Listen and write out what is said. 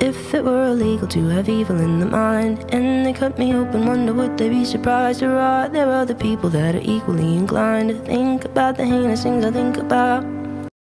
if it were illegal to have evil in the mind And they cut me open, wonder would they be surprised? Or are there other people that are equally inclined To think about the heinous things I think about.